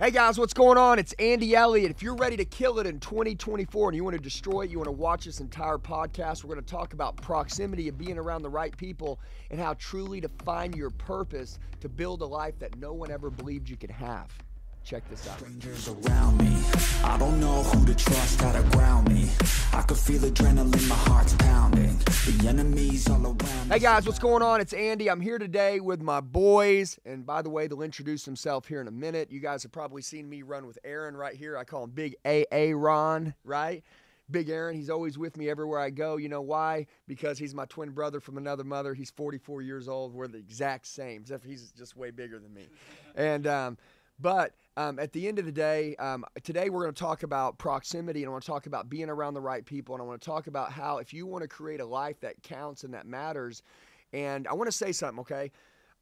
Hey guys, what's going on? It's Andy Elliott. If you're ready to kill it in 2024 and you want to destroy it, you want to watch this entire podcast, we're going to talk about proximity and being around the right people and how truly to find your purpose to build a life that no one ever believed you could have. Check this out. Strangers around me. I don't know who to trust, how to ground me. I can feel adrenaline, my heart's pounding. The enemies all around. Hey guys, what's going on? It's Andy. I'm here today with my boys. And by the way, they'll introduce themselves here in a minute. You guys have probably seen me run with Aaron right here. I call him Big AA Ron, right? Big Aaron, he's always with me everywhere I go. You know why? Because he's my twin brother from another mother. He's 44 years old. We're the exact same, except he's just way bigger than me. And um, but um, at the end of the day, um, today we're going to talk about proximity and I want to talk about being around the right people. And I want to talk about how if you want to create a life that counts and that matters, and I want to say something, okay?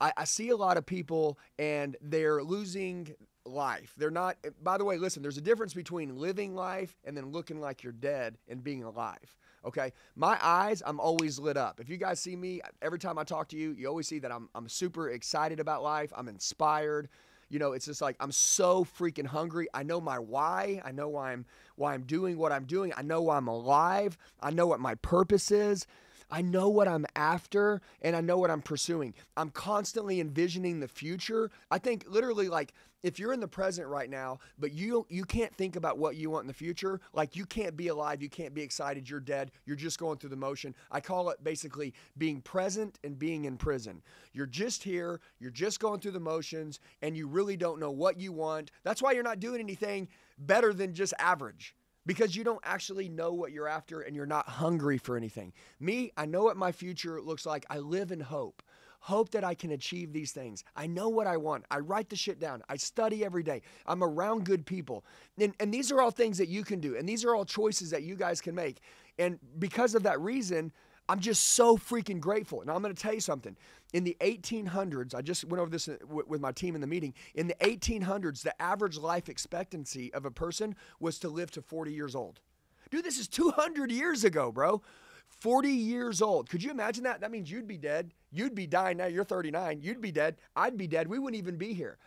I, I see a lot of people and they're losing life. They're not, by the way, listen, there's a difference between living life and then looking like you're dead and being alive. Okay. My eyes, I'm always lit up. If you guys see me, every time I talk to you, you always see that I'm, I'm super excited about life. I'm inspired. You know, it's just like I'm so freaking hungry. I know my why. I know why I'm why I'm doing what I'm doing. I know why I'm alive. I know what my purpose is. I know what I'm after and I know what I'm pursuing. I'm constantly envisioning the future. I think literally like if you're in the present right now, but you you can't think about what you want in the future, like you can't be alive, you can't be excited, you're dead, you're just going through the motion. I call it basically being present and being in prison. You're just here, you're just going through the motions, and you really don't know what you want. That's why you're not doing anything better than just average because you don't actually know what you're after and you're not hungry for anything. Me, I know what my future looks like. I live in hope. Hope that I can achieve these things. I know what I want. I write the shit down. I study every day. I'm around good people. And, and these are all things that you can do. And these are all choices that you guys can make. And because of that reason, I'm just so freaking grateful. And I'm going to tell you something. In the 1800s, I just went over this uh, with my team in the meeting. In the 1800s, the average life expectancy of a person was to live to 40 years old. Dude, this is 200 years ago, bro. 40 years old. Could you imagine that? That means you'd be dead. You'd be dying now. You're 39. You'd be dead. I'd be dead. We wouldn't even be here.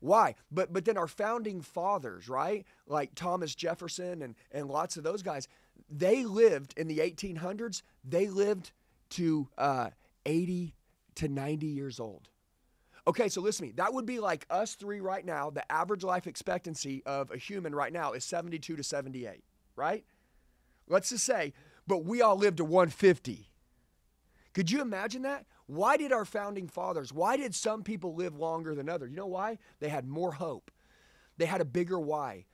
Why? But but then our founding fathers, right? Like Thomas Jefferson and, and lots of those guys, they lived in the 1800s, they lived to uh, 80 to 90 years old. Okay, so listen to me. That would be like us three right now. The average life expectancy of a human right now is 72 to 78, right? Let's just say, but we all live to 150. Could you imagine that? Why did our founding fathers, why did some people live longer than others? You know why? They had more hope. They had a bigger why.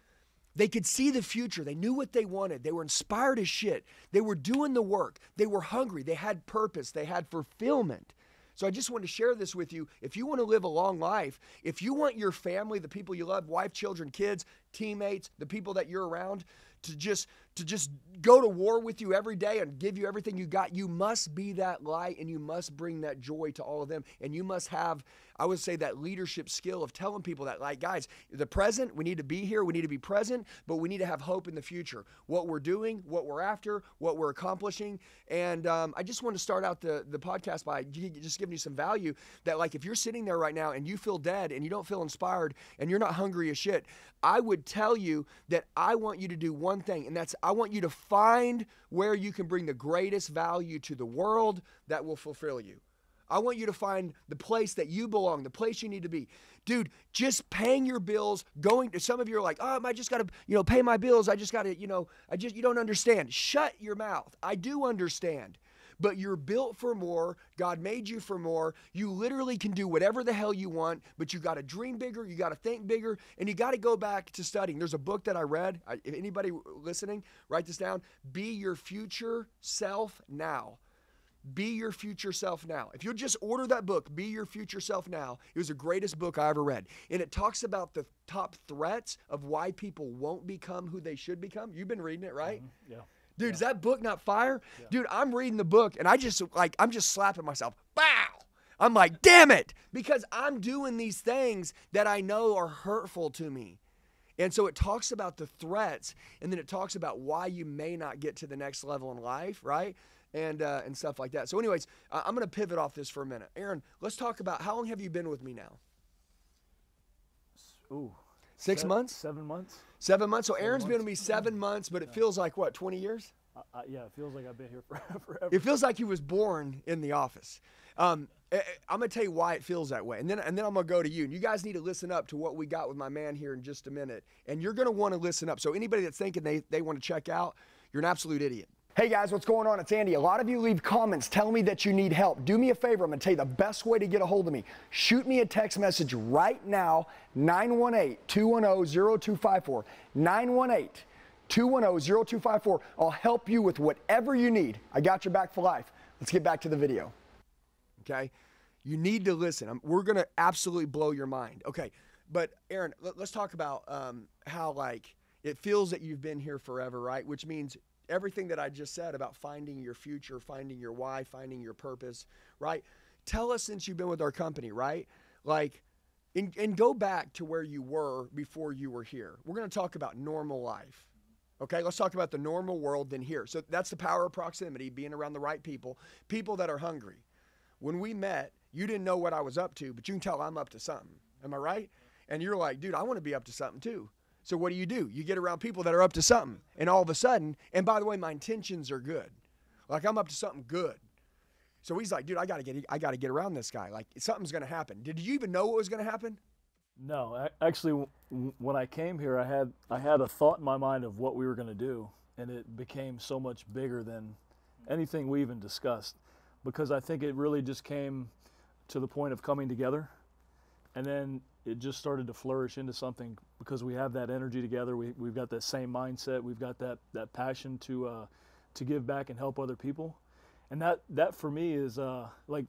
They could see the future. They knew what they wanted. They were inspired as shit. They were doing the work. They were hungry. They had purpose. They had fulfillment. So I just want to share this with you. If you want to live a long life, if you want your family, the people you love, wife, children, kids, teammates, the people that you're around to just to just go to war with you every day and give you everything you got, you must be that light and you must bring that joy to all of them. And you must have, I would say, that leadership skill of telling people that, like, guys, the present, we need to be here, we need to be present, but we need to have hope in the future. What we're doing, what we're after, what we're accomplishing. And um, I just want to start out the, the podcast by just giving you some value that, like, if you're sitting there right now and you feel dead and you don't feel inspired and you're not hungry as shit, I would tell you that I want you to do one thing, and that's I want you to find where you can bring the greatest value to the world that will fulfill you. I want you to find the place that you belong, the place you need to be. Dude, just paying your bills, going to some of you are like, oh, I just got to, you know, pay my bills. I just got to, you know, I just, you don't understand. Shut your mouth. I do understand but you're built for more. God made you for more. You literally can do whatever the hell you want, but you got to dream bigger, you got to think bigger, and you got to go back to studying. There's a book that I read. If anybody listening, write this down. Be your future self now. Be your future self now. If you'll just order that book, Be Your Future Self Now, it was the greatest book I ever read. And it talks about the top threats of why people won't become who they should become. You've been reading it, right? Mm-hmm. Yeah. Dude, yeah. is that book not fire? Yeah. Dude, I'm reading the book and I just like I'm just slapping myself. Bow. I'm like, damn it, because I'm doing these things that I know are hurtful to me. And so it talks about the threats, and then it talks about why you may not get to the next level in life, right? And uh, and stuff like that. So, anyways, I'm going to pivot off this for a minute. Aaron, let's talk about how long have you been with me now? Ooh, Six Se- months? Seven months. Seven months. So Aaron's been with me seven months, but it feels like what, 20 years? I, I, yeah, it feels like I've been here for- forever. It feels like he was born in the office. Um, I- I- I'm gonna tell you why it feels that way, and then and then I'm gonna go to you. And you guys need to listen up to what we got with my man here in just a minute. And you're gonna want to listen up. So anybody that's thinking they they want to check out, you're an absolute idiot. Hey guys, what's going on? It's Andy. A lot of you leave comments telling me that you need help. Do me a favor. I'm going to tell you the best way to get a hold of me. Shoot me a text message right now 918 210 0254. 918 210 0254. I'll help you with whatever you need. I got your back for life. Let's get back to the video. Okay? You need to listen. We're going to absolutely blow your mind. Okay. But Aaron, let, us talk about um, how, like, it feels that you've been here forever, right? Which means everything that I just said about finding your future, finding your why, finding your purpose, right? Tell us since you've been with our company, right? Like, and, and go back to where you were before you were here. We're going to talk about normal life. Okay, let's talk about the normal world then here. So that's the power of proximity, being around the right people, people that are hungry. When we met, you didn't know what I was up to, but you can tell I'm up to something. Am I right? And you're like, dude, I want to be up to something too. So what do you do? You get around people that are up to something, and all of a sudden, and by the way, my intentions are good. Like I'm up to something good. So he's like, dude, I gotta get, I gotta get around this guy. Like something's gonna happen. Did you even know what was gonna happen? No, actually, when I came here, I had I had a thought in my mind of what we were to do, and it became so much bigger than anything we even discussed, because I think it really just came to the point of coming together, and then it just started to flourish into something because we have that energy together. We we've got that same mindset. We've got that that passion to uh, to give back and help other people, and that that for me is uh, like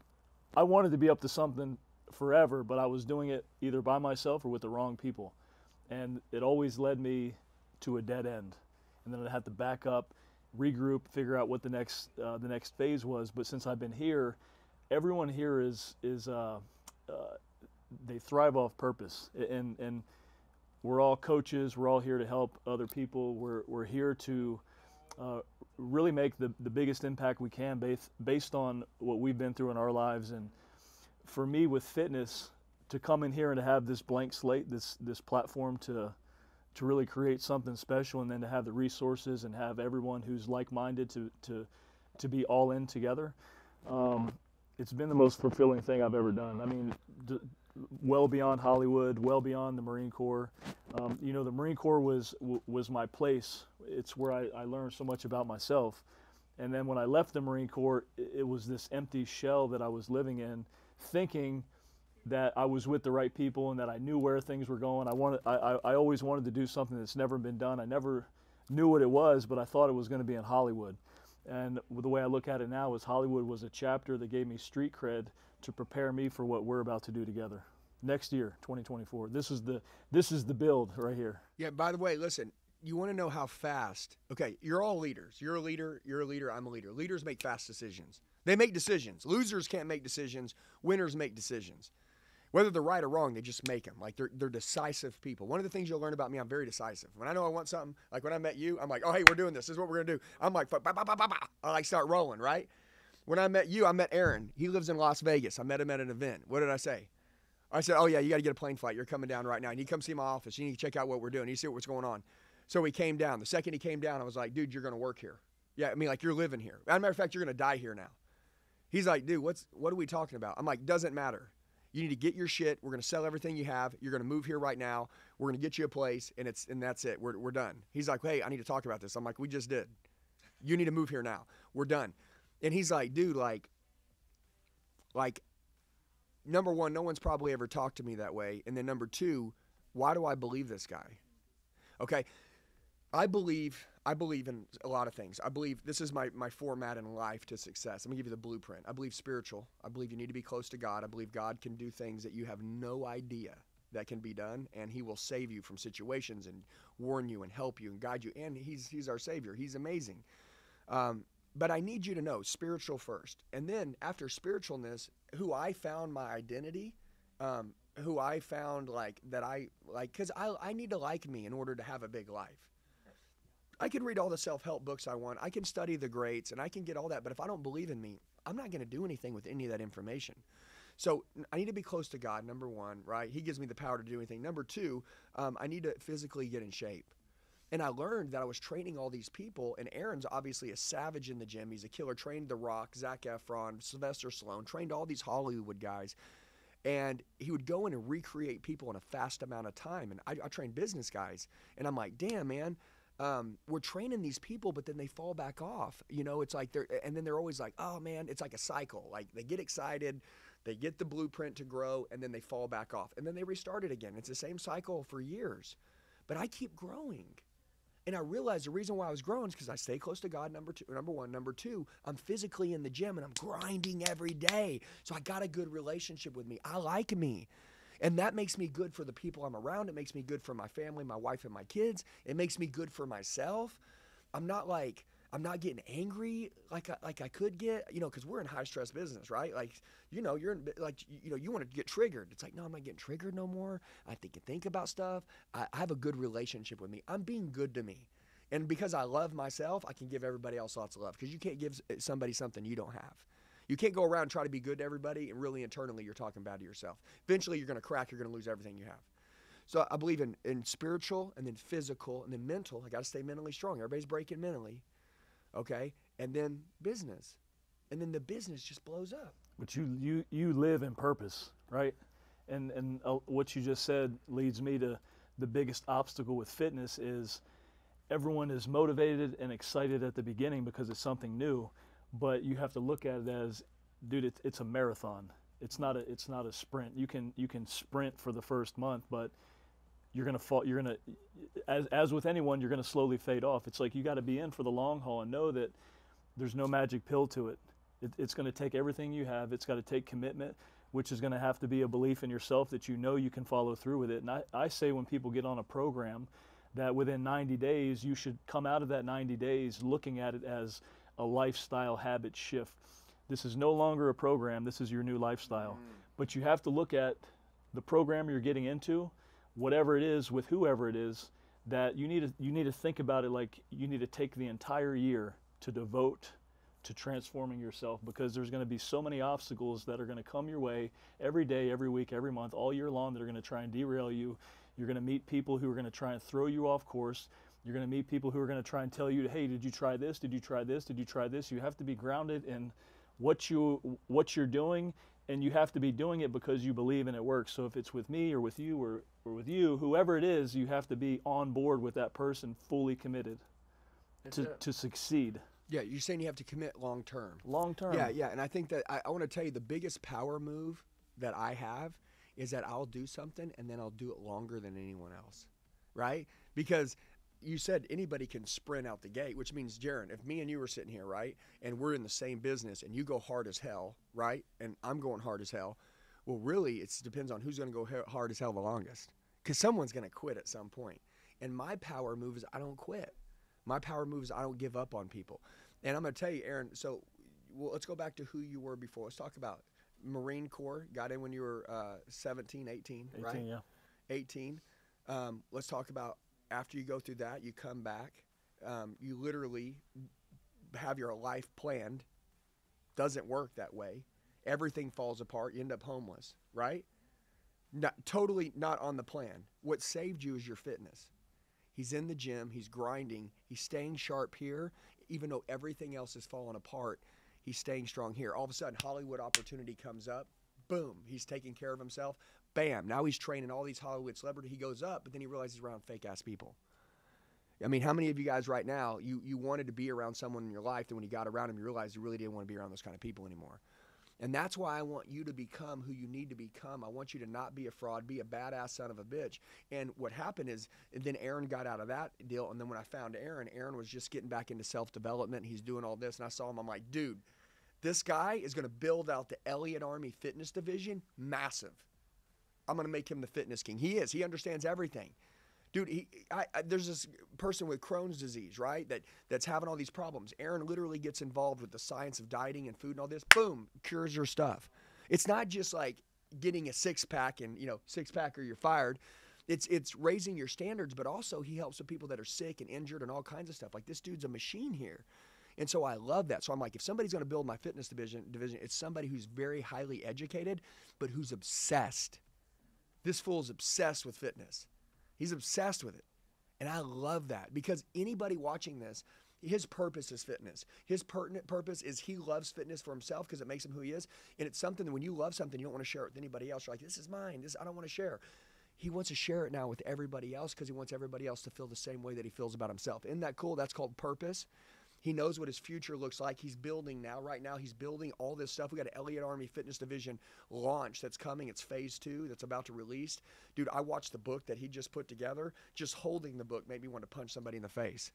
I wanted to be up to something forever, but I was doing it either by myself or with the wrong people. And it always led me to a dead end. And then I had to back up, regroup, figure out what the next uh, the next phase was. But since I've been here, everyone here is is uh, uh, they thrive off purpose, and and we're all coaches. We're all here to help other people. We're we're here to uh, really make the, the biggest impact we can based based on what we've been through in our lives and for me with fitness to come in here and to have this blank slate, this this platform to to really create something special, and then to have the resources and have everyone who's like-minded to to to be all in together. Um, it's been the most fulfilling thing I've ever done. I mean, well beyond Hollywood, well beyond the Marine Corps. Um, you know, the Marine Corps was was my place. It's where I, I learned so much about myself. And then when I left the Marine Corps, it, was this empty shell that I was living in, thinking that I was with the right people and that I knew where things were going. I wanted, I, I, I always wanted to do something that's never been done. I never knew what it was, but I thought it was going to be in Hollywood. And the way I look at it now is Hollywood was a chapter that gave me street cred to prepare me for what we're about to do together next year, 2024. This is the this is the build right here. Yeah, by the way, listen, you want to know how fast. Okay, you're all leaders. You're a leader, you're a leader, I'm a leader. Leaders make fast decisions. They make decisions. Losers can't make decisions, winners make decisions. Whether they're right or wrong, they just make them. Like they're, they're decisive people. One of the things you'll learn about me, I'm very decisive. When I know I want something, like when I met you, I'm like, oh, hey, we're doing this. This is what we're to do. I'm like. I like start rolling, right? When I met you, I met Aaron. He lives in Las Vegas. I met him at an event. What did I say? I said, oh, yeah, you got to get a plane flight. You're coming down right now. Need to come see my office. You need to check out what we're doing. You see what's going on. So he came down. The second he came down, I was like, dude, you're going to work here. Yeah, I mean, like you're living here. As a matter of fact, you're going to die here now. He's like, dude, what's what are we talking about? I'm like, doesn't matter. You need to get your shit. We're gonna sell everything you have. You're gonna move here right now. We're gonna get you a place, and it's and that's it. We're we're done. He's like, hey, I need to talk about this. I'm like, we just did. You need to move here now. We're done. And he's like, dude, like, like, number one, no one's probably ever talked to me that way. And then number two, why do I believe this guy? Okay. I believe I believe in a lot of things. I believe this is my, my format in life to success. I'm gonna give you the blueprint. I believe spiritual. I believe you need to be close to God. I believe God can do things that you have no idea that can be done, and He will save you from situations and warn you and help you and guide you. And He's He's our Savior. He's amazing. Um, but I need you to know spiritual first, and then after spiritualness, who I found my identity. Um, who I found like that I like because I, I need to like me in order to have a big life. I can read all the self help books I want. I can study the greats and I can get all that. But if I don't believe in me, I'm not going to do anything with any of that information. So I need to be close to God. Number one, right? He gives me the power to do anything. Number two, um, I need to physically get in shape. And I learned that I was training all these people, and Aaron's obviously a savage in the gym. He's a killer. Trained The Rock, Zac Efron, Sylvester Stallone, trained all these Hollywood guys. And he would go in and recreate people in a fast amount of time. And I, I trained business guys, and I'm like, damn, man, um, we're training these people, but then they fall back off. You know, it's like they're, and then they're always like, oh man, it's like a cycle. Like they get excited, they get the blueprint to grow, and then they fall back off, and then they restart it again. It's the same cycle for years, but I keep growing. And I realized the reason why I was growing is because I stay close to God. Number two, number one, number two, I'm physically in the gym and I'm grinding every day. So I got a good relationship with me. I like me. And that makes me good for the people I'm around. It makes me good for my family, my wife, and my kids. It makes me good for myself. I'm not like I'm not getting angry like I, like I could get, you know, because we're in high stress business, right? Like, you know, you're in, like, you know, you want to get triggered. It's like, no, I'm not getting triggered no more. I think and think about stuff. I, I have a good relationship with me. I'm being good to me. And because I love myself, I can give everybody else lots of love because you can't give eh, somebody something you don't have. You can't go around and try to be good to everybody and really internally you're talking bad to yourself. Eventually you're going to crack, you're going to lose everything you have. So I believe in, in spiritual and then physical and then mental. I got to stay mentally strong. Everybody's breaking mentally. Okay? And then business. And then the business just blows up. But you you you live in purpose, right? And and uh, what you just said leads me to the biggest obstacle with fitness is everyone is motivated and excited at the beginning because it's something new, but you have to look at it as, dude, it's, it's a marathon. It's not a it's not a sprint. You can you can sprint for the first month, but you're gonna fall. You're gonna, as as with anyone, you're gonna slowly fade off. It's like you got to be in for the long haul and know that there's no magic pill to it. it it's going to take everything you have. It's got to take commitment, which is going to have to be a belief in yourself that you know you can follow through with it. And I, I say when people get on a program, that within 90 days you should come out of that 90 days looking at it as a lifestyle habit shift. This is no longer a program. This is your new lifestyle. Mm. But you have to look at the program you're getting into, whatever it is, with whoever it is, that you need to you need to think about it like you need to take the entire year to devote to transforming yourself because there's going to be so many obstacles that are going to come your way every day, every week, every month, all year long that are going to try and derail you. You're going to meet people who are going to try and throw you off course. You're going to meet people who are going to try and tell you, "Hey, did you try this? Did you try this? Did you try this?" You have to be grounded in what you what you're doing and you have to be doing it because you believe and it works. So if it's with me or with you or, or with you, whoever it is, you have to be on board with that person, fully committed to, it. to succeed Yeah, you're saying you have to commit long term. long term. Yeah, yeah. And I think that I, I want to tell you the biggest power move that I have is that I'll do something and then I'll do it longer than anyone else. Right? Because you said anybody can sprint out the gate, which means, Jerron, if me and you were sitting here, right, and we're in the same business and you go hard as hell, right, and I'm going hard as hell, well, really, it depends on who's going to go hard as hell the longest. Because someone's going to quit at some point. And my power move is I don't quit. My power move is I don't give up on people. And I'm going to tell you, Aaron, so well, let's go back to who you were before. Let's talk about Marine Corps. Got in when you were uh, 17, 18, 18, right? yeah. 18. Um, let's talk about after you go through that, you come back. Um, you literally have your life planned. Doesn't work that way. Everything falls apart. You end up homeless, right? Not, totally not on the plan. What saved you is your fitness. He's in the gym. He's grinding. He's staying sharp here, even though everything else is falling apart. He's staying strong here. All of a sudden, Hollywood opportunity comes up. Boom. He's taking care of himself. Bam. Now he's training all these Hollywood celebrities. He goes up, but then he realizes he's around fake ass people. I mean, how many of you guys right now you you wanted to be around someone in your life that when you got around him, you realized you really didn't want to be around those kind of people anymore. And that's why I want you to become who you need to become. I want you to not be a fraud, be a badass son of a bitch. And what happened is, and then Aaron got out of that deal. And then when I found Aaron, Aaron was just getting back into self development. He's doing all this. And I saw him. I'm like, dude, this guy is going to build out the Elliott Army fitness division massive. I'm going to make him the fitness king. He is. He understands everything. Dude, he, I, I, there's this person with Crohn's disease, right? That that's having all these problems. Aaron literally gets involved with the science of dieting and food and all this. Boom, cures your stuff. It's not just like getting a six pack and you know six pack or you're fired. It's it's raising your standards, but also he helps with people that are sick and injured and all kinds of stuff. Like this dude's a machine here. And so I love that. So I'm like, if somebody's going to build my fitness division, division, it's somebody who's very highly educated, but who's obsessed. This fool's obsessed with fitness. He's obsessed with it. And I love that because anybody watching this, his purpose is fitness. His pertinent purpose is he loves fitness for himself because it makes him who he is. And it's something that when you love something, you don't want to share it with anybody else. You're like, this is mine. This I don't want to share. He wants to share it now with everybody else because he wants everybody else to feel the same way that he feels about himself. Isn't that cool? That's called purpose. He knows what his future looks like. He's building now. Right now, he's building all this stuff. We got an Elliott Army Fitness Division launch that's coming. It's phase two that's about to release. Dude, I watched the book that he just put together. Just holding the book made me want to punch somebody in the face.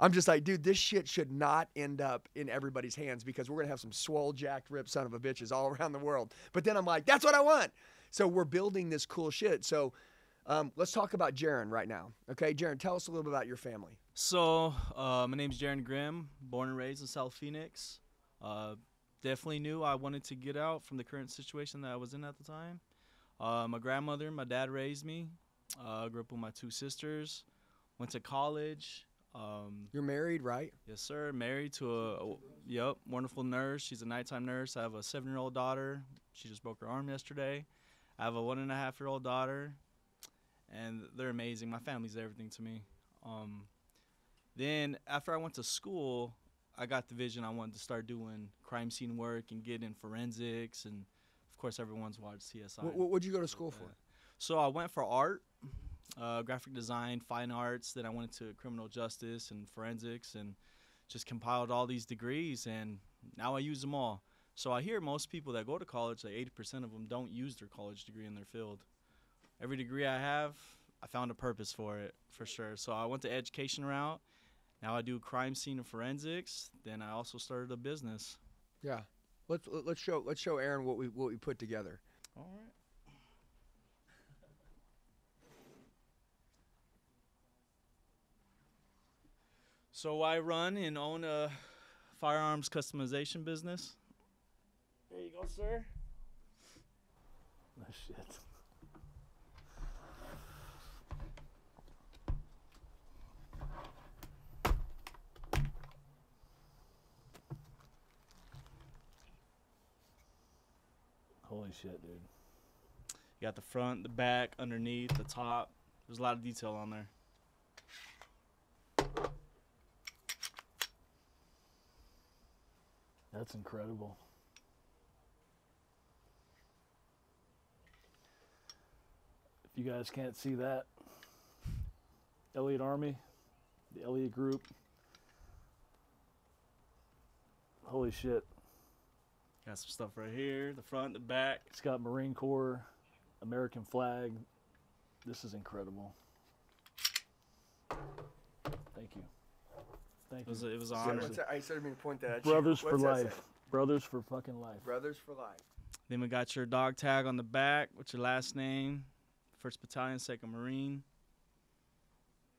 I'm just like, dude, this shit should not end up in everybody's hands because we're gonna have some swole, jacked, ripped son of a bitches all around the world. But then I'm like, that's what I want. So we're building this cool shit. So um, let's talk about Jerron right now. Okay, Jerron, tell us a little bit about your family. So, uh, my name's Jerron Grimm, born and raised in South Phoenix. Uh, definitely knew I wanted to get out from the current situation that I was in at the time. Uh, my grandmother and my dad raised me. Uh, grew up with my two sisters. Went to college. Um, You're married, right? yes, sir. Married to a, a yep wonderful nurse. She's a nighttime nurse. I have a seven-year-old daughter. She just broke her arm yesterday. I have a one and a half-year-old daughter, and they're amazing. My family's everything to me. Um, then after I went to school, I got the vision I wanted to start doing crime scene work and get in forensics, and of course everyone's watched CSI. What, what'd you go to school for? So I went for art, uh, graphic design, fine arts. Then I went into criminal justice and forensics, and just compiled all these degrees. And now I use them all. So I hear most people that go to college, like 80% of them, don't use their college degree in their field. Every degree I have, I found a purpose for it for sure. So I went the education route. Now I do crime scene and forensics. Then I also started a business. Yeah. Let's let's show let's show Aaron what we what we put together. All right. So I run and own a firearms customization business. There you go, sir. Oh, shit. Holy shit, dude. You got the front, the back, underneath, the top. There's a lot of detail on there. That's incredible. If you guys can't see that, Elliott Army, the Elliott Group. Holy shit. Got some stuff right here, the front, the back. It's got Marine Corps, American flag. This is incredible. Thank you. Thank It was you. it was an honor. what's that- oh, I started meaning to point that at you. Brothers for What's life. Brothers for fucking life. Brothers for life. Then we got your dog tag on the back with your last name, First Battalion, Second Marine.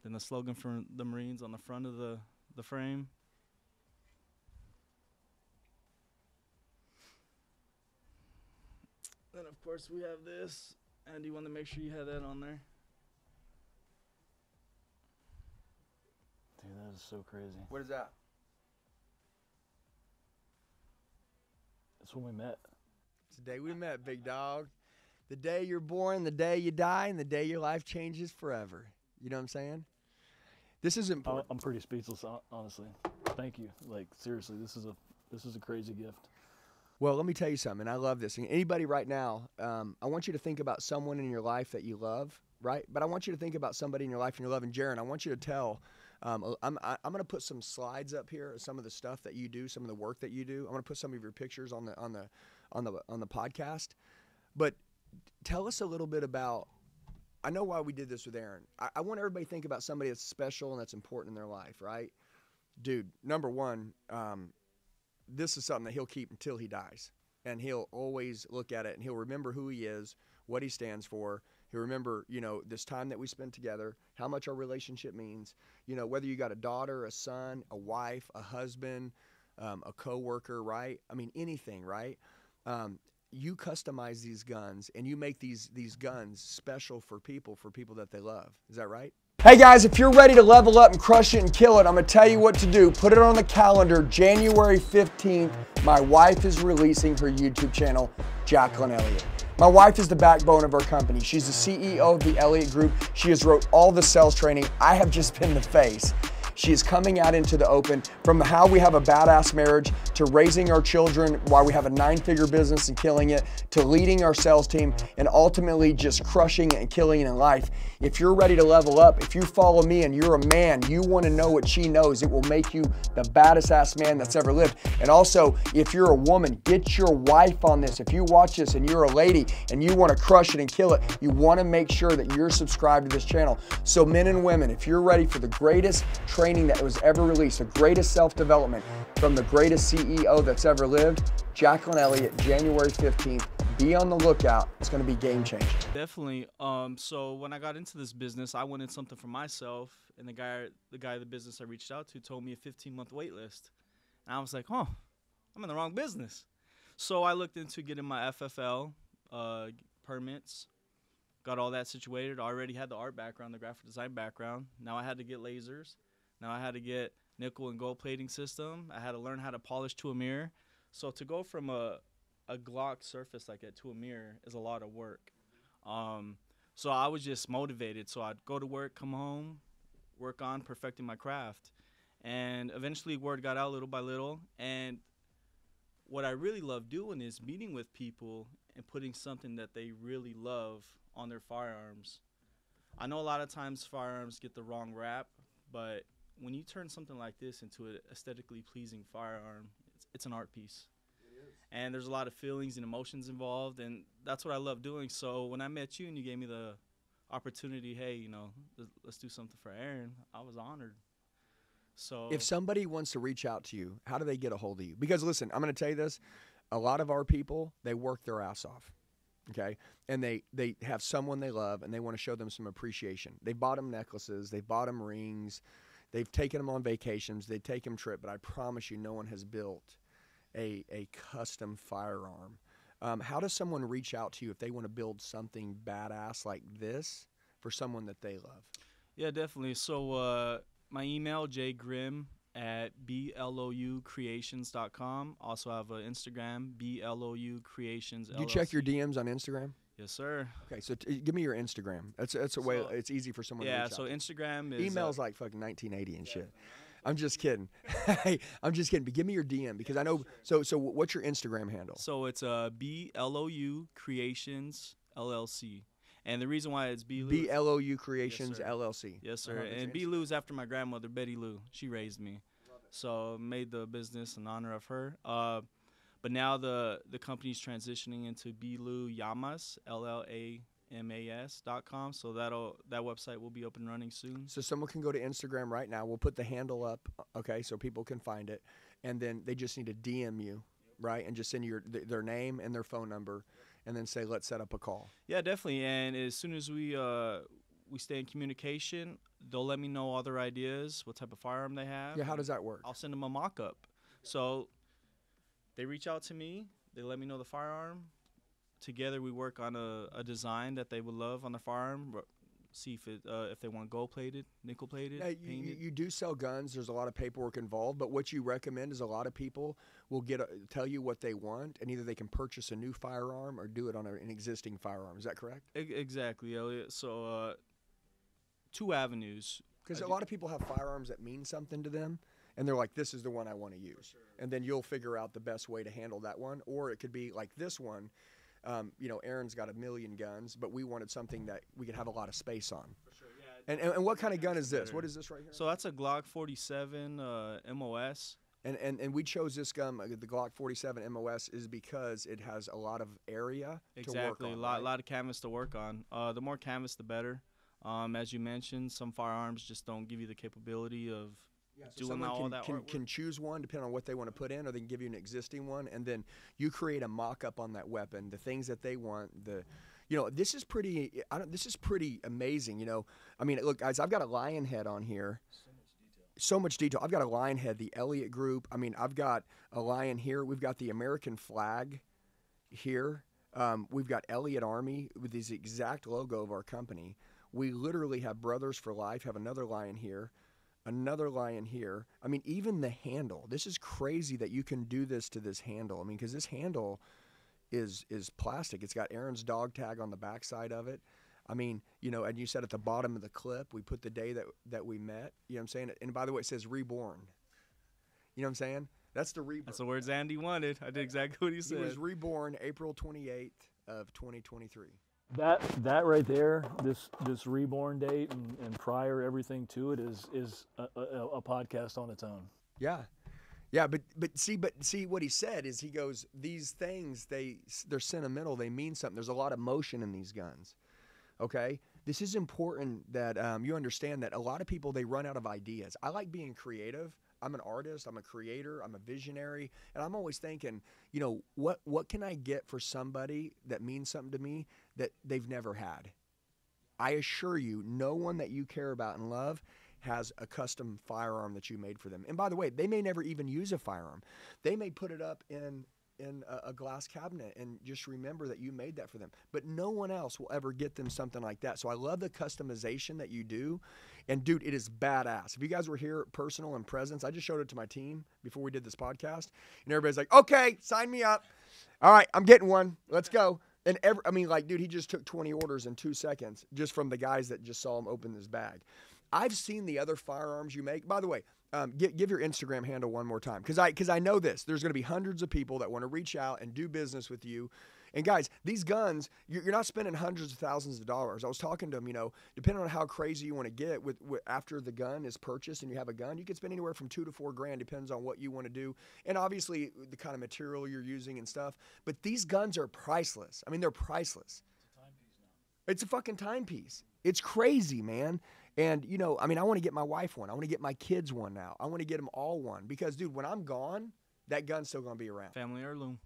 Then the slogan for the Marines on the front of the, the frame. Then of course we have this, and you want to make sure you have that on there. Dude, that is so crazy. What is that? That's when we met. It's the day we met, big dog. The day you're born, the day you die, and the day your life changes forever. You know what I'm saying? This is I'm, important. I'm pretty speechless, honestly. Thank you. Like seriously, this is a this is a crazy gift. Well, let me tell you something. I love this. Anybody right now, um, I want you to think about someone in your life that you love, right? But I want you to think about somebody in your life and you're loving. Jerron, I want you to tell. Um, I'm, I'm going to put some slides up here some of the stuff that you do, some of the work that you do. I'm going to put some of your pictures on the on the on the on the podcast. But tell us a little bit about. I know why we did this with Aaron. I, I want everybody to think about somebody that's special and that's important in their life, right? Dude, number one, um, this is something that he'll keep until he dies. And he'll always look at it and he'll remember who he is, what he stands for. He'll remember, you know, this time that we spent together, how much our relationship means. You know, whether you got a daughter, a son, a wife, a husband, um, a coworker, right? I mean, anything, right? Um, you customize these guns and you make these these guns special for people, for people that they love. Is that right? Hey guys, if you're ready to level up and crush it and kill it, I'm gonna tell you what to do. Put it on the calendar, January 15th. My wife is releasing her YouTube channel, Jacqueline Elliott. My wife is the backbone of our company. She's the CEO of the Elliott Group. She has wrote all the sales training. I have just been the face. She is coming out into the open from how we have a badass marriage to raising our children while we have a nine figure business and killing it to leading our sales team and ultimately just crushing and killing in life. If you're ready to level up, if you follow me and you're a man, you want to know what she knows. It will make you the baddest ass man that's ever lived. And also, if you're a woman, get your wife on this. If you watch this and you're a lady and you want to crush it and kill it, you want to make sure that you're subscribed to this channel. So, men and women, if you're ready for the greatest that was ever released, the greatest self development from the greatest CEO that's ever lived, Jacqueline Elliott, January 15th. Be on the lookout. It's going to be game changing. Definitely. Um, so when I got into this business, I wanted something for myself, and the guy, the guy the business I reached out to, told me a 15 month wait list, and I was like, "Oh, I'm in the wrong business." So I looked into getting my FFL uh, permits, got all that situated. Already had the art background, the graphic design background. Now I had to get lasers. Now I had to get nickel and gold plating system. I had to learn how to polish to a mirror. So to go from a a Glock surface like that to a mirror is a lot of work. Um, so I was just motivated. So I'd go to work, come home, work on perfecting my craft, and eventually word got out little by little. And what I really love doing is meeting with people and putting something that they really love on their firearms. I know a lot of times firearms get the wrong rap, but when you turn something like this into an aesthetically pleasing firearm, it's, it's an art piece. And there's a lot of feelings and emotions involved and that's what i love doing. So when i met you and you gave me the opportunity hey you know let's do something for aaron i was honored. So If somebody wants to reach out to you, how do they get a hold of you? Because listen, I'm going to tell you this: a lot of our people they work their ass off, okay, and they they have someone they love and they want to show them some appreciation. They bought them necklaces, they bought them rings, they've taken them on vacations, they take them trip. But I promise you, no one has built a a custom firearm. Um, how does someone reach out to you if they want to build something badass like this for someone that they love? yeah definitely so uh, my email Jay jgrim at bloucreations.com also have an instagram bloucreations Do you check your DMs on Instagram? Yes sir Okay, so t- give me your Instagram. That's that's a way. So- it's easy for someone. yeah to reach so out. instagram is emails uh, like fucking 1980 and shit. I'm just kidding. hey, I'm just kidding. But give me your DM because I know. So so what's your Instagram handle? so it's uh blou creations llc and the reason why it's blou B L O U Creations sir. LLC. Yes, sir. Uh-huh, and B Lou's after my grandmother, Betty Lou. She raised me. So made the business in honor of her. Uh, but now the the company's transitioning into Blou Llamas, L L A M A S dot com. So that'll that website will be up and running soon. So someone can go to Instagram right now. We'll put the handle up, okay, so people can find it, and then they just need to DM you, right, and just send your, th- their name and their phone number, and then say let's set up a call. Yeah, definitely. And as soon as we uh we stay in communication, they'll let me know all their ideas, what type of firearm they have. Yeah, how does that work? I'll send them a mock up. So they reach out to me, they let me know the firearm. Together we work on a, a design that they would love on the firearm. See if it uh, if they want gold plated, nickel plated, you, you, do sell guns. There's a lot of paperwork involved, but what you recommend is a lot of people will get a, tell you what they want, and either they can purchase a new firearm or do it on a, an existing firearm. Is that correct? E- exactly, Elliott. So uh, two avenues. Because a lot of people have firearms that mean something to them, and they're like, "This is the one I want to use," and then you'll figure out the best way to handle that one. Or it could be like this one. Um, you know, Aaron's got a million guns, but we wanted something that we could have a lot of space on. And, and, and what kind of gun is this? What is this right here? So that's a Glock 47 uh, MOS. And, and and we chose this gun, uh, the Glock 47 MOS, is because it has a lot of area to work Exactly, on. a lot, right? lot of canvas to work on. Uh, the more canvas, the better. Um, as you mentioned, some firearms just don't give you the capability of So doing someone all can, that can, artwork. can choose one depending on what they want to put in, or they can give you an existing one, and then you create a mock-up on that weapon, the things that they want. The, you know, this is pretty. I don't. This is pretty amazing. You know, I mean, look, guys, I've got a lion head on here. So much detail. I've got a lion head, the Elliott Group. I mean, I've got a lion here. We've got the American flag here. Um, we've got Elliott Army with this exact logo of our company. We literally have brothers for life. Have another lion here, another lion here. I mean, even the handle. This is crazy that you can do this to this handle. I mean, because this handle is is plastic. It's got Aaron's dog tag on the backside of it. I mean, you know, and you said at the bottom of the clip, we put the day that that we met. You know what I'm saying? And by the way, it says reborn. You know what I'm saying? That's the reborn. That's the words Andy wanted. I did exactly what he he said. was reborn April 28th of 2023. That that right there, this this reborn date and, and prior everything to it is is a, a, a podcast on its own. Yeah. Yeah, but but see, but see what he said is he goes these things they they're sentimental. They mean something. There's a lot of motion in these guns. Okay, this is important that um, you understand that a lot of people they run out of ideas. I like being creative. I'm an artist. I'm a creator. I'm a visionary, and I'm always thinking, you know, what what can I get for somebody that means something to me that they've never had. I assure you, no one that you care about and love has a custom firearm that you made for them. And by the way, they may never even use a firearm. They may put it up in in a, a glass cabinet and just remember that you made that for them. But no one else will ever get them something like that. So I love the customization that you do. And dude, it is badass. If you guys were here personal and presence, I just showed it to my team before we did this podcast, and everybody's like, "Okay, sign me up." All right, I'm getting one. Let's go. And every, I mean, like, dude, he just took 20 orders in two seconds just from the guys that just saw him open this bag. I've seen the other firearms you make. By the way, um, give, give your Instagram handle one more time because I because I know this. There's going to be hundreds of people that want to reach out and do business with you. And guys, these guns, you're, you're not spending hundreds of thousands of dollars. I was talking to them, you know, depending on how crazy you want to get with, with after the gun is purchased and you have a gun, you could spend anywhere from two to four grand, depends on what you want to do, and obviously the kind of material you're using and stuff. But these guns are priceless. I mean, they're priceless. It's a fucking timepiece. It's crazy, man. And you know, I mean, I want to get my wife one. I want to get my kids one now. I want to get them all one because, dude, when I'm gone, that gun's still gonna be around. Family heirloom.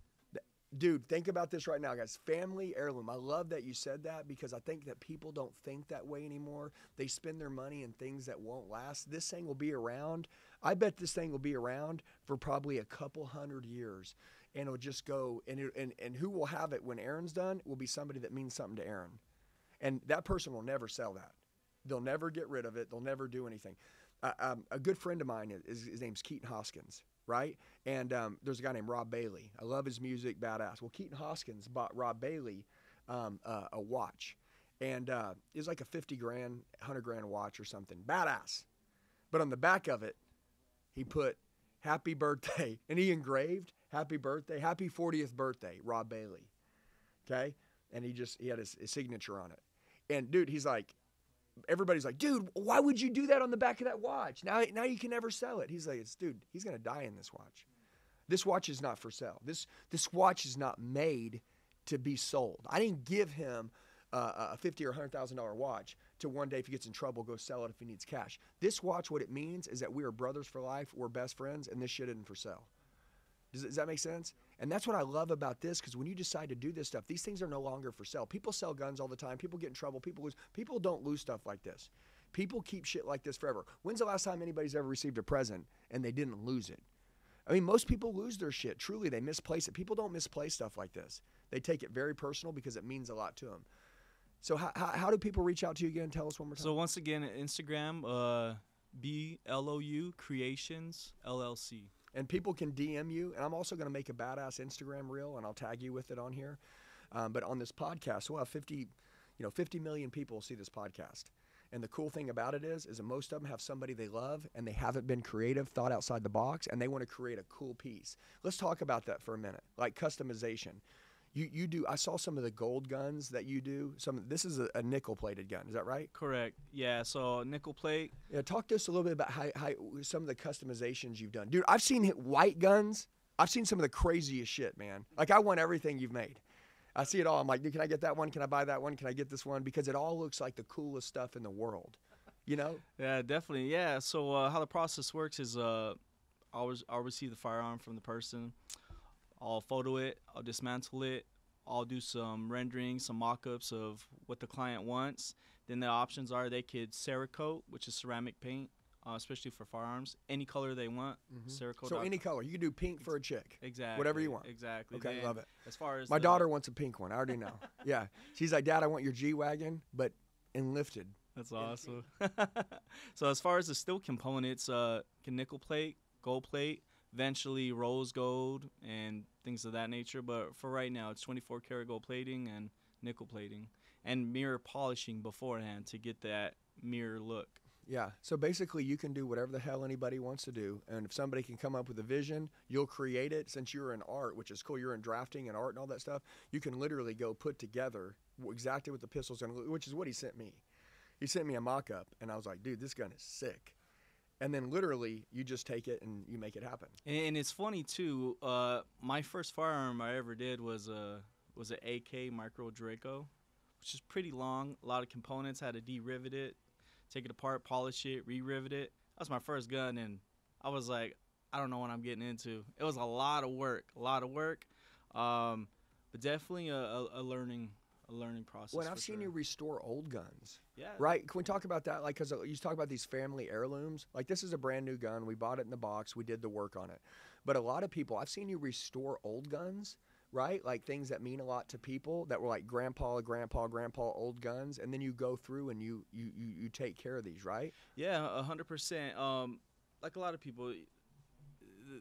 Dude, think about this right now, guys. Family heirloom. I love that you said that because I think that people don't think that way anymore. They spend their money in things that won't last. This thing will be around. I bet this thing will be around for probably a couple hundred years. And it'll just go and it, and and who will have it when Aaron's done will be somebody that means something to Aaron. And that person will never sell that. They'll never get rid of it. They'll never do anything. Uh, um, a good friend of mine is his name's Keaton Hoskins, right? And um, there's a guy named Rob Bailey. I love his music, badass. Well, Keaton Hoskins bought Rob Bailey um, uh, a watch, and uh, it was like a 50 grand, 100 grand watch or something, badass. But on the back of it, he put "Happy Birthday," and he engraved "Happy Birthday, Happy 40th Birthday, Rob Bailey." Okay, and he just he had his, his signature on it. And dude, he's like, everybody's like, dude, why would you do that on the back of that watch? Now, now you can never sell it. He's like, it's dude, he's gonna die in this watch. This watch is not for sale. This this watch is not made to be sold. I didn't give him uh, a fifty or hundred thousand dollar watch to one day if he gets in trouble go sell it if he needs cash. This watch, what it means is that we are brothers for life. We're best friends, and this shit isn't for sale. Does, does that make sense? And that's what I love about this because when you decide to do this stuff, these things are no longer for sale. People sell guns all the time. People get in trouble. People lose. People don't lose stuff like this. People keep shit like this forever. When's the last time anybody's ever received a present and they didn't lose it? I mean, most people lose their shit. Truly, they misplace it. People don't misplace stuff like this. They take it very personal because it means a lot to them. So, how, how, how do people reach out to you again? Tell us one more time. So once again, Instagram, uh, B L O U Creations LLC. And people can DM you. And I'm also going to make a badass Instagram reel, and I'll tag you with it on here. Um, but on this podcast, we'll have 50, you know, 50 million people see this podcast. And the cool thing about it is, is that most of them have somebody they love, and they haven't been creative, thought outside the box, and they want to create a cool piece. Let's talk about that for a minute, like customization. You you do. I saw some of the gold guns that you do. Some. This is a, a nickel plated gun. Is that right? Correct. Yeah. So nickel plate. Yeah, talk to us a little bit about how, how some of the customizations you've done, dude. I've seen white guns. I've seen some of the craziest shit, man. Like I want everything you've made. I see it all. I'm like, dude, can I get that one? Can I buy that one? Can I get this one? Because it all looks like the coolest stuff in the world. You know? Yeah, definitely. Yeah. So uh, how the process works is uh, I'll, I'll receive the firearm from the person. I'll photo it. I'll dismantle it. I'll do some rendering, some mock-ups of what the client wants. Then the options are they could Cerakote, which is ceramic paint, uh, especially for firearms, any color they want. Cerakote. Mm-hmm. So any color. You can do pink for a chick. exactly whatever you want. Exactly. Okay, Then love it. As far as My the- daughter wants a pink one. I already know. yeah. She's like, Dad, I want your G wagon, but and lifted. That's awesome. so as far as the steel components, uh, can nickel plate, gold plate, eventually rose gold, and things of that nature. But for right now, it's 24 karat gold plating and nickel plating, and mirror polishing beforehand to get that mirror look. Yeah. So basically, you can do whatever the hell anybody wants to do, and if somebody can come up with a vision, you'll create it. Since you're in art, which is cool, you're in drafting and art and all that stuff. You can literally go put together exactly what the pistol's gonna look, which is what he sent me. He sent me a mock-up, and I was like, dude, this gun is sick. And then literally, you just take it and you make it happen. And it's funny too. Uh, my first firearm I ever did was a was an AK Micro Draco, which is pretty long. A lot of components. Had to de-rivet it, take it apart, polish it, re-rivet it. That was my first gun, and I was like, I don't know what I'm getting into. It was a lot of work, a lot of work, um, but definitely a, a, a learning a learning process. Well, and I've seen sure. you restore old guns. Yeah. Right? Can we talk about that? Like, because you talk about these family heirlooms. Like, this is a brand new gun. We bought it in the box. We did the work on it. But a lot of people, I've seen you restore old guns, right? Like things that mean a lot to people that were like grandpa, grandpa, grandpa old guns, and then you go through and you you you, you take care of these, right? Yeah, a hundred percent. Um, like a lot of people,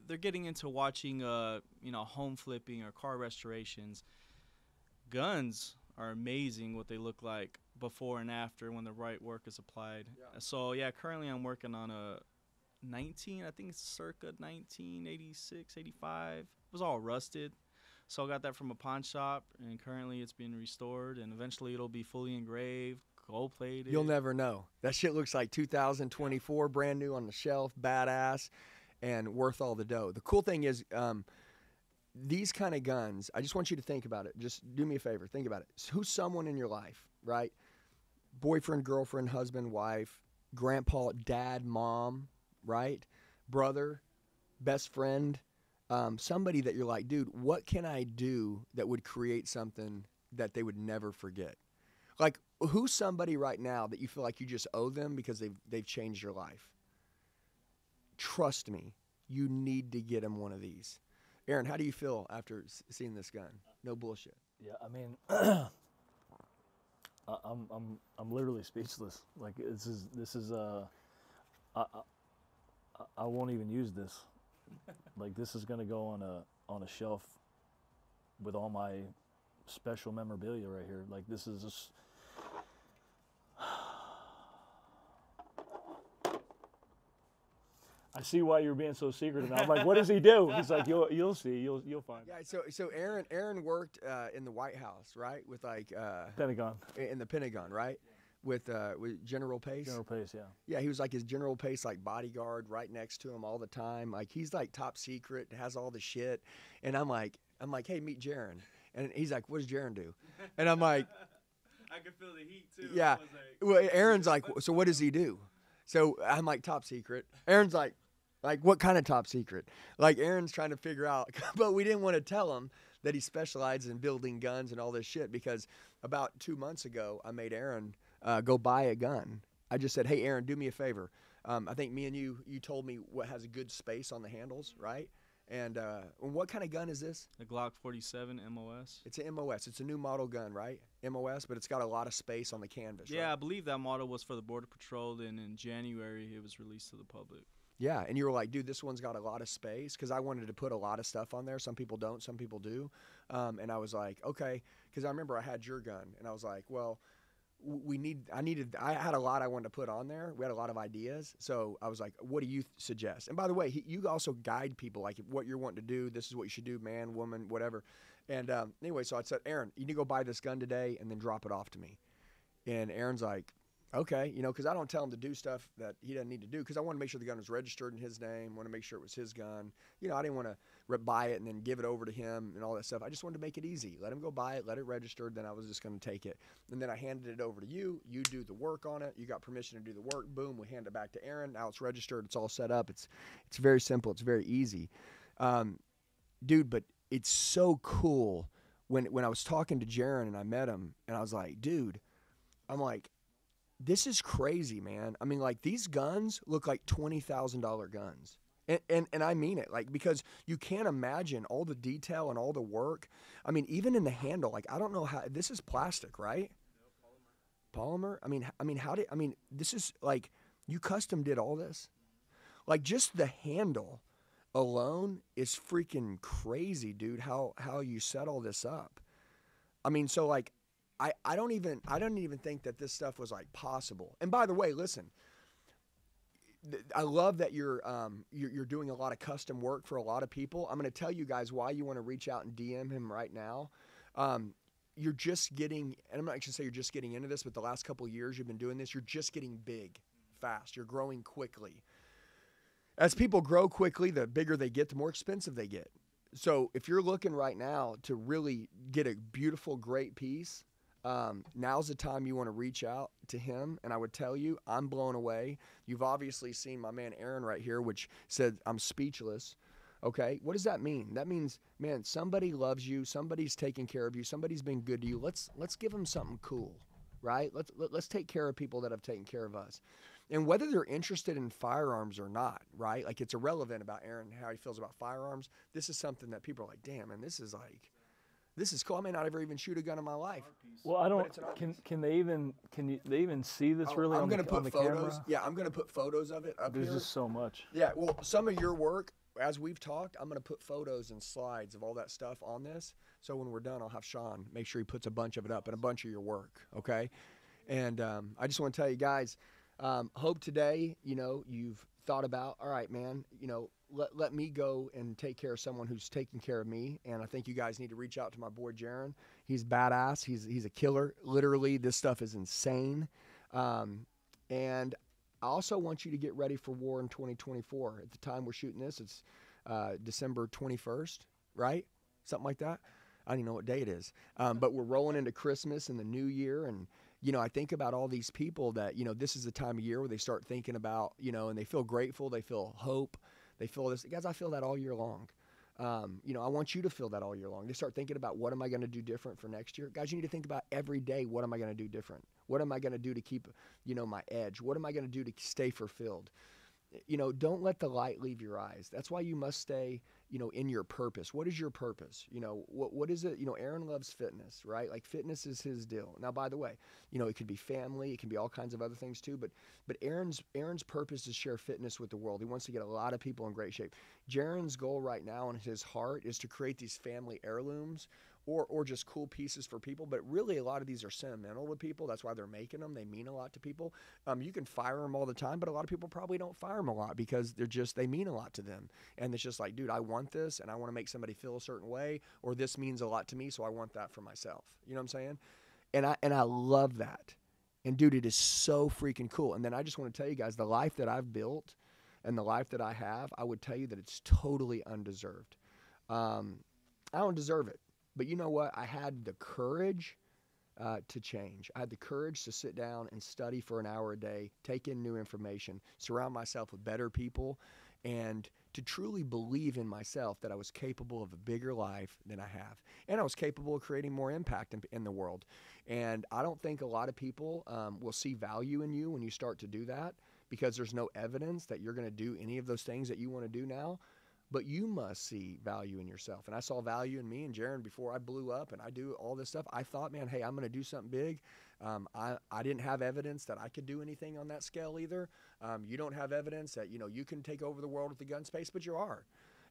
they're getting into watching, uh, you know, home flipping or car restorations. Guns are amazing what they look like before and after when the right work is applied. Yeah. So yeah, currently I'm working on a 19, I think it's circa 1986, 85. It was all rusted. So I got that from a pawn shop, and currently it's being restored, and eventually it'll be fully engraved, gold plated. You'll never know. That shit looks like 2024, brand new on the shelf, badass, and worth all the dough. The cool thing is, um, these kind of guns. I just want you to think about it. Just do me a favor. Think about it. Who's someone in your life, right? Boyfriend, girlfriend, husband, wife, grandpa, dad, mom, right? Brother, best friend, um, somebody that you're like, dude, what can I do that would create something that they would never forget? Like, who's somebody right now that you feel like you just owe them because they've they've changed your life? Trust me, you need to get them one of these. Aaron, how do you feel after seeing this gun? No bullshit. Yeah, I mean, I'm I'm I'm literally speechless. Like this is this is uh, I I, I- I won't even use this. Like this is gonna go on a on a shelf with all my special memorabilia right here. Like this is just. I see why you're being so secretive. now. I'm like, what does he do? He's like, you'll you'll see, you'll you'll find. Yeah. So so Aaron Aaron worked uh, in the White House, right? With like uh, Pentagon, in the Pentagon, right? With uh, with General Pace. General Pace, yeah. Yeah, he was like his General Pace like bodyguard right next to him all the time. Like he's like top secret, has all the shit. And I'm like, I'm like, hey, meet Jerron. And he's like, what does Jerron do? And I'm like, I can feel the heat too. yeah. Well, Aaron's like, so what does he do? So I'm like, top secret. Aaron's like, like what kind of top secret? Like Aaron's trying to figure out, but we didn't want to tell him that he specializes in building guns and all this shit because about two months ago I made Aaron uh, go buy a gun. I just said, hey Aaron, do me a favor. Um, I think me and you, you told me what has a good space on the handles, right? And uh, what kind of gun is this? The Glock 47 MOS. It's an MOS. It's a new model gun, right? MOS, but it's got a lot of space on the canvas. Yeah, right? I believe that model was for the Border Patrol, and in January it was released to the public. Yeah, and you were like, dude, this one's got a lot of space because I wanted to put a lot of stuff on there. Some people don't, some people do. Um, and I was like, okay, because I remember I had your gun, and I was like, well, we need. I needed. I had a lot I wanted to put on there. We had a lot of ideas, so I was like, what do you th- suggest? And by the way, he, you also guide people like what you're wanting to do. This is what you should do, man, woman, whatever. And um, anyway, so I said, Aaron, you need to go buy this gun today and then drop it off to me. And Aaron's like, okay, you know, because I don't tell him to do stuff that he doesn't need to do because I want to make sure the gun was registered in his name. Want to make sure it was his gun. You know, I didn't want to re- buy it and then give it over to him and all that stuff. I just wanted to make it easy. Let him go buy it, let it registered. Then I was just going to take it. And then I handed it over to you. You do the work on it. You got permission to do the work. Boom, we hand it back to Aaron. Now it's registered. It's all set up. It's it's very simple. It's very easy, um, dude. But it's so cool when when I was talking to Jerron and I met him and I was like, dude, I'm like, this is crazy, man. I mean, like these guns look like twenty thousand dollar guns. And, and, and I mean it, like because you can't imagine all the detail and all the work. I mean, even in the handle, like I don't know how this is plastic, right? polymer. I mean, I mean, how did I mean? This is like you custom did all this. Like just the handle alone is freaking crazy, dude. How how you set all this up? I mean, so like, I I don't even I don't even think that this stuff was like possible. And by the way, listen, I love that you're um you're, you're doing a lot of custom work for a lot of people. I'm going to tell you guys why you want to reach out and DM him right now. Um, you're just getting, and I'm not going to say you're just getting into this, but the last couple years you've been doing this, you're just getting big, fast. You're growing quickly. As people grow quickly, the bigger they get, the more expensive they get. So if you're looking right now to really get a beautiful, great piece, um, now's the time you want to reach out to him. And I would tell you, I'm blown away. You've obviously seen my man Aaron right here, which said I'm speechless. Okay, what does that mean? That means, man, somebody loves you, somebody's taking care of you, somebody's been good to you. Let's let's give them something cool, right? Let's let, let's take care of people that have taken care of us, and whether they're interested in firearms or not, right? Like it's irrelevant about Aaron how he feels about firearms. This is something that people are like, damn, and this is like, this is cool. I may not ever even shoot a gun in my life. Well, I don't. Can can they even can you they even see this Oh, really I'm on gonna the, put on the photos. camera? Yeah, I'm gonna put photos of it up There's here. just so much. Yeah, well, some of your work, as we've talked, I'm going to put photos and slides of all that stuff on this. So when we're done, I'll have Sean make sure he puts a bunch of it up and a bunch of your work. Okay. And um, I just want to tell you guys, um, hope today, you know, you've thought about, all right, man, you know, let, let me go and take care of someone who's taking care of me. And I think you guys need to reach out to my boy, Jerron. He's badass. He's, he's a killer. Literally, this stuff is insane. Um, and I also want you to get ready for war in 2024. At the time we're shooting this, it's uh, December 21st, right? Something like that. I don't even know what day it is. Um, but we're rolling into Christmas and the new year. And, you know, I think about all these people that, you know, this is the time of year where they start thinking about, you know, and they feel grateful, they feel hope, they feel this. Guys, I feel that all year long. Um, you know, I want you to feel that all year long. They start thinking about what am I going to do different for next year. Guys, you need to think about every day what am I going to do different? What am I going to do to keep, you know, my edge? What am I going to do to stay fulfilled? You know, don't let the light leave your eyes. That's why you must stay, you know, in your purpose. What is your purpose? You know, what what is it? You know, Aaron loves fitness, right? Like fitness is his deal. Now, by the way, you know, it could be family, it can be all kinds of other things too, but but Aaron's Aaron's purpose is share fitness with the world. He wants to get a lot of people in great shape. Jerron's goal right now in his heart is to create these family heirlooms or or just cool pieces for people. But really, a lot of these are sentimental to people. That's why they're making them. They mean a lot to people. Um, you can fire them all the time, but a lot of people probably don't fire them a lot because they're just they mean a lot to them. And it's just like, dude, I want this, and I want to make somebody feel a certain way, or this means a lot to me, so I want that for myself. You know what I'm saying? And I and I love that. And dude, it is so freaking cool. And then I just want to tell you guys, the life that I've built and the life that I have, I would tell you that it's totally undeserved. Um, I don't deserve it. But you know what? I had the courage uh, to change. I had the courage to sit down and study for an hour a day, take in new information, surround myself with better people, and to truly believe in myself that I was capable of a bigger life than I have. And I was capable of creating more impact in, in the world. And I don't think a lot of people um, will see value in you when you start to do that because there's no evidence that you're going to do any of those things that you want to do now but you must see value in yourself. And I saw value in me and Jerron before I blew up and I do all this stuff. I thought, man, hey, I'm going to do something big. Um, I, I didn't have evidence that I could do anything on that scale either. Um, you don't have evidence that, you know, you can take over the world with the gun space, but you are.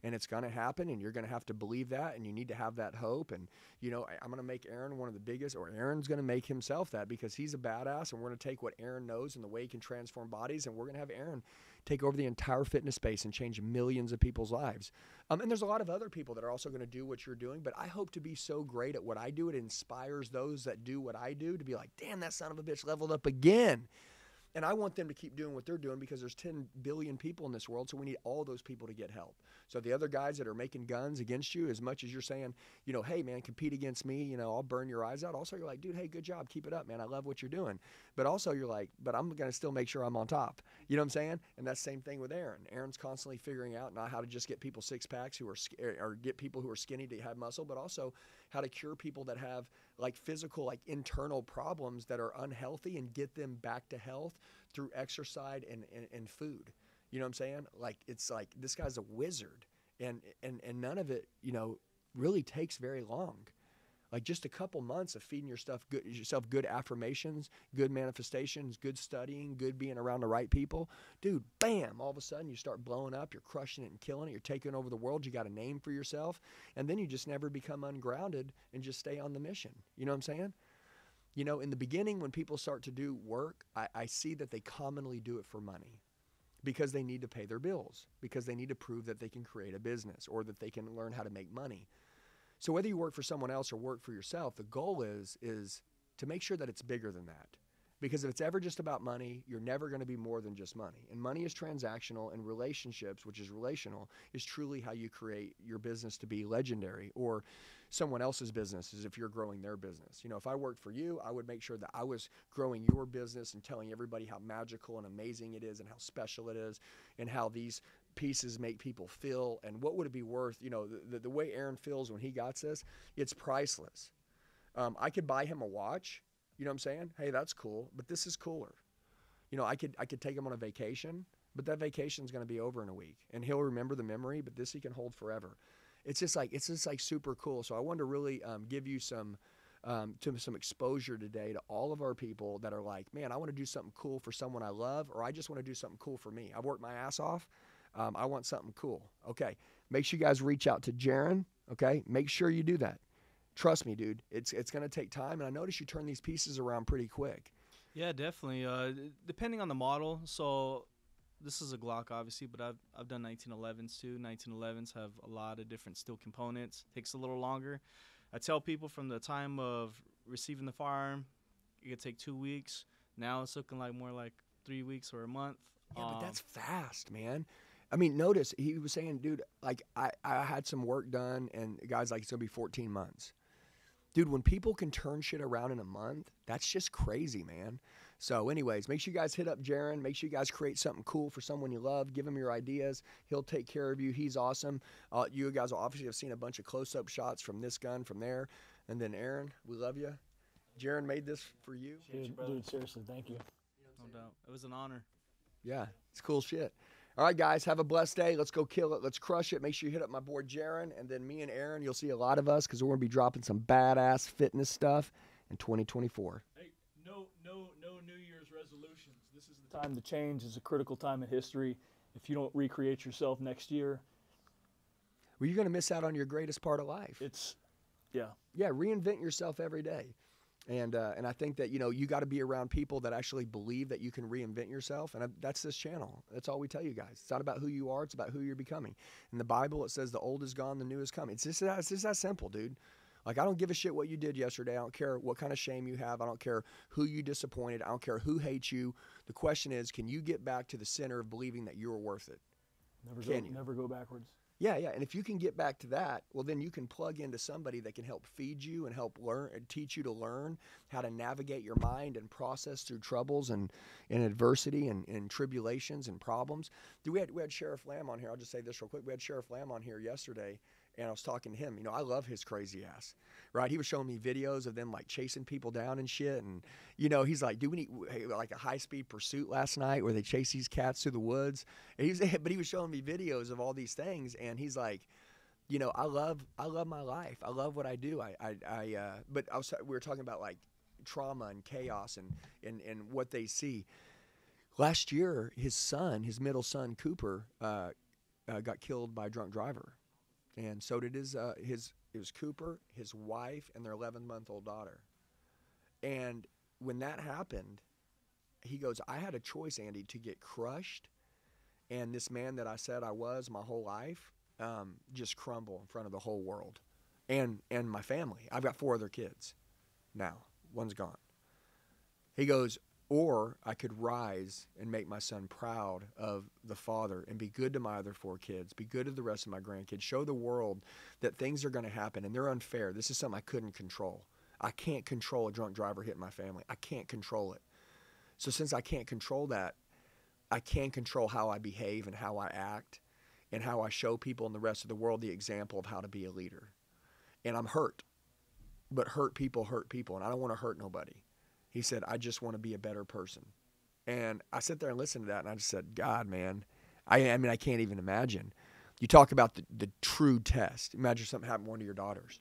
And it's going to happen, and you're going to have to believe that, and you need to have that hope. And, you know, I'm going to make Aaron one of the biggest, or Aaron's going to make himself that because he's a badass, and we're going to take what Aaron knows and the way he can transform bodies, and we're going to have Aaron take over the entire fitness space and change millions of people's lives. Um, and there's a lot of other people that are also going to do what you're doing, but I hope to be so great at what I do, it inspires those that do what I do to be like, damn, that son of a bitch leveled up again. And I want them to keep doing what they're doing because there's 10 billion people in this world, so we need all those people to get help. So the other guys that are making guns against you, as much as you're saying, you know, hey man, compete against me, you know, I'll burn your eyes out. Also, you're like, dude, hey, good job, keep it up, man. I love what you're doing. But also, you're like, but I'm gonna still make sure I'm on top. You know what I'm saying? And that's the same thing with Aaron. Aaron's constantly figuring out not how to just get people six packs who are or get people who are skinny to have muscle, but also how to cure people that have like physical, like internal problems that are unhealthy and get them back to health through exercise and, and, and food. You know what I'm saying? Like it's like this guy's a wizard, and and and none of it, you know, really takes very long. Like just a couple months of feeding your stuff good, yourself good affirmations, good manifestations, good studying, good being around the right people. Dude, bam, all of a sudden you start blowing up, you're crushing it and killing it, you're taking over the world, you got a name for yourself, and then you just never become ungrounded and just stay on the mission. You know what I'm saying? You know, in the beginning, when people start to do work, I, I see that they commonly do it for money because they need to pay their bills, because they need to prove that they can create a business or that they can learn how to make money. So whether you work for someone else or work for yourself, the goal is is to make sure that it's bigger than that. Because if it's ever just about money, you're never going to be more than just money. And money is transactional, and relationships, which is relational, is truly how you create your business to be legendary or someone else's business is if you're growing their business. You know, if I worked for you, I would make sure that I was growing your business and telling everybody how magical and amazing it is and how special it is and how these pieces make people feel and what would it be worth you know the, the way aaron feels when he got this it's priceless um, i could buy him a watch you know what i'm saying hey that's cool but this is cooler you know i could i could take him on a vacation but that vacation is going to be over in a week and he'll remember the memory but this he can hold forever it's just like it's just like super cool so i wanted to really um, give you some um, to some exposure today to all of our people that are like, man, I want to do something cool for someone I love, or I just want to do something cool for me. I've worked my ass off. Um, I want something cool. Okay. Make sure you guys reach out to Jerron. Okay. Make sure you do that. Trust me, dude. It's it's going to take time, and I notice you turn these pieces around pretty quick. Yeah, definitely. Uh, depending on the model. So this is a Glock, obviously, but I've I've done 1911s too. 1911s have a lot of different steel components. Takes a little longer. I tell people from the time of receiving the firearm, it could take two weeks. Now it's looking like more like three weeks or a month. Yeah, um, but that's fast, man. I mean, notice he was saying, dude, like I, I had some work done, and the guys like it's gonna be 14 months. Dude, when people can turn shit around in a month, that's just crazy, man. So, anyways, make sure you guys hit up Jerron. Make sure you guys create something cool for someone you love. Give him your ideas. He'll take care of you. He's awesome. Uh, you guys will obviously have seen a bunch of close-up shots from this gun, from there, and then Aaron, we love you. Jerron made this for you. Dude, dude, seriously, thank you. No doubt, it was an honor. Yeah, it's cool shit. All right, guys, have a blessed day. Let's go kill it. Let's crush it. Make sure you hit up my boy Jerron, and then me and Aaron. You'll see a lot of us because we're gonna be dropping some badass fitness stuff in 2024. Hey, no, no, no New Year's resolutions. This is the time to change. It's a critical time in history. If you don't recreate yourself next year, well, you're gonna miss out on your greatest part of life. It's, yeah, yeah. Reinvent yourself every day. And uh, and I think that you know you got to be around people that actually believe that you can reinvent yourself, and I, that's this channel. That's all we tell you guys. It's not about who you are; it's about who you're becoming. In the Bible, it says the old is gone, the new is coming. It's just that, it's just that simple, dude. Like I don't give a shit what you did yesterday. I don't care what kind of shame you have. I don't care who you disappointed. I don't care who hates you. The question is, can you get back to the center of believing that you're worth it? Never can go, you? never go backwards. Yeah, yeah. And if you can get back to that, well, then you can plug into somebody that can help feed you and help learn and teach you to learn how to navigate your mind and process through troubles and, and adversity and, and tribulations and problems. We had, we had Sheriff Lamb on here. I'll just say this real quick. We had Sheriff Lamb on here yesterday, and I was talking to him. You know, I love his crazy ass, right? He was showing me videos of them like chasing people down and shit. And, you know, he's like, do we need like a high speed pursuit last night where they chase these cats through the woods? And he's, but he was showing me videos of all these things. And he's like, you know, I love, I love my life. I love what I do. I, I, I uh, but I was, we were talking about like trauma and chaos and, and, and what they see. Last year, his son, his middle son, Cooper, uh, uh, got killed by a drunk driver and so did his uh, his it was Cooper, his wife, and their 11 month old daughter. And when that happened, he goes, I had a choice, Andy, to get crushed, and this man that I said I was my whole life um, just crumble in front of the whole world, and and my family. I've got four other kids now. One's gone. He goes, or I could rise and make my son proud of the father and be good to my other four kids, be good to the rest of my grandkids, show the world that things are going to happen and they're unfair. This is something I couldn't control. I can't control a drunk driver hitting my family. I can't control it. So since I can't control that, I can control how I behave and how I act and how I show people in the rest of the world the example of how to be a leader. And I'm hurt. But hurt people hurt people and I don't want to hurt nobody. He said, I just want to be a better person. And I sit there and listen to that, and I just said, God, man, I, I mean, I can't even imagine. You talk about the, the true test. Imagine something happened to one of your daughters.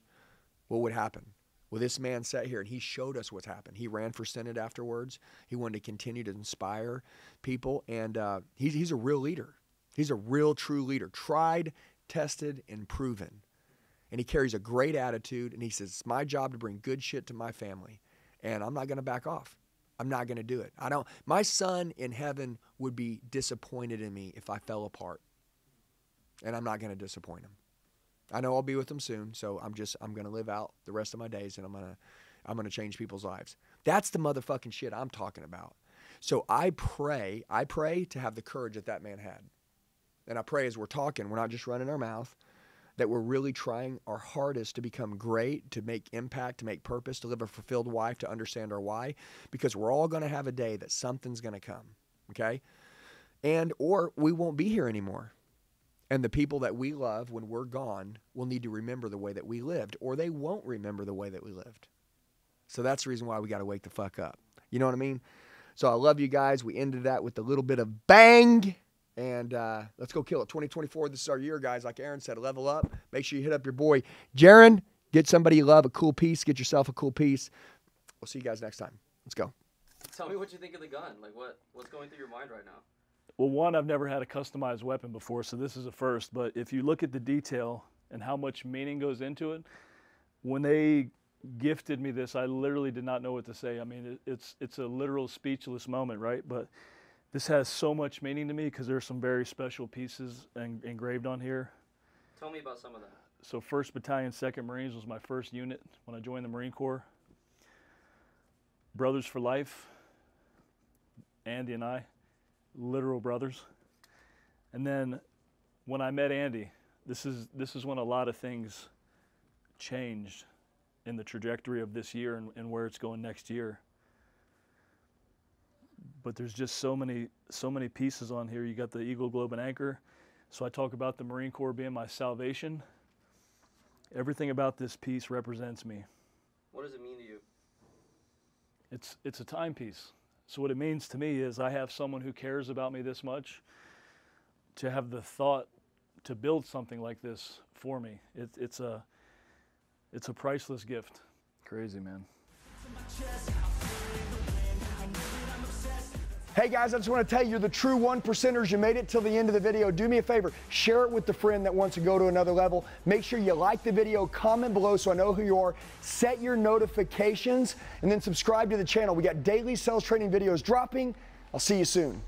What would happen? Well, this man sat here and he showed us what's happened. He ran for Senate afterwards. He wanted to continue to inspire people, and uh, he's, he's a real leader. He's a real, true leader, tried, tested, and proven. And he carries a great attitude, and he says, It's my job to bring good shit to my family, and I'm not going to back off. I'm not going to do it. I don't. My son in heaven would be disappointed in me if I fell apart, and I'm not going to disappoint him. I know I'll be with him soon, so I'm just I'm going to live out the rest of my days, and I'm gonna I'm gonna change people's lives. That's the motherfucking shit I'm talking about. So I pray, I pray to have the courage that that man had, and I pray as we're talking, we're not just running our mouth that we're really trying our hardest to become great, to make impact, to make purpose, to live a fulfilled life, to understand our why, because we're all going to have a day that something's going to come, okay? And or we won't be here anymore. And the people that we love when we're gone will need to remember the way that we lived, or they won't remember the way that we lived. So that's the reason why we got to wake the fuck up. You know what I mean? So I love you guys. We ended that with a little bit of bang. And uh, let's go kill it. 2024, this is our year, guys. Like Aaron said, level up. Make sure you hit up your boy, Jerron. Get somebody you love, a cool piece. Get yourself a cool piece. We'll see you guys next time. Let's go. Tell me what you think of the gun. Like, what what's going through your mind right now? Well, one, I've never had a customized weapon before, so this is a first. But if you look at the detail and how much meaning goes into it, when they gifted me this, I literally did not know what to say. I mean, it, it's it's a literal speechless moment, right? But this has so much meaning to me because there's some very special pieces en- engraved on here. Tell me about some of that. So, 1st Battalion, 2nd Marines was my first unit when I joined the Marine Corps. Brothers for life, Andy and I, literal brothers. And then when I met Andy, this is this is when a lot of things changed in the trajectory of this year and, and where it's going next year. But there's just so many so many pieces on here. You got the Eagle Globe and Anchor. So I talk about the Marine Corps being my salvation. Everything about this piece represents me. What does it mean to you? It's it's a timepiece. So what it means to me is I have someone who cares about me this much to have the thought to build something like this for me. It, it's a it's a priceless gift. Crazy man. Hey guys, I just want to tell you, you're the true one percenters. You made it till the end of the video. Do me a favor, share it with the friend that wants to go to another level. Make sure you like the video, comment below so I know who you are. Set your notifications, and then subscribe to the channel. We got daily sales training videos dropping. I'll see you soon.